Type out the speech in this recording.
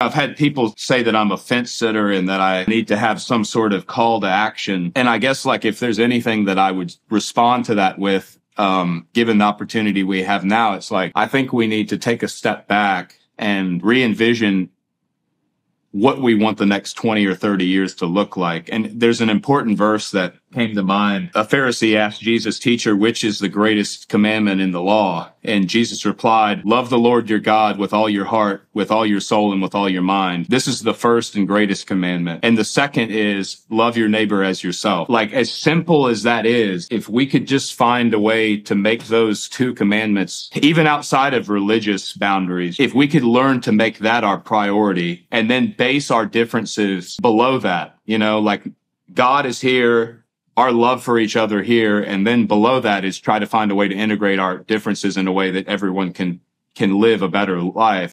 I've had people say that I'm a fence sitter and that I need to have some sort of call to action. And I guess like if there's anything that I would respond to that with, um, given the opportunity we have now, it's like, I think we need to take a step back and re-envision what we want the next 20 or 30 years to look like. And there's an important verse that came to mind. A Pharisee asked Jesus, teacher, which is the greatest commandment in the law? And Jesus replied, love the Lord your God with all your heart, with all your soul, and with all your mind. This is the first and greatest commandment. And the second is love your neighbor as yourself. Like as simple as that is, if we could just find a way to make those two commandments, even outside of religious boundaries, if we could learn to make that our priority and then base our differences below that, you know, like God is here, our love for each other here. And then below that is try to find a way to integrate our differences in a way that everyone can can live a better life.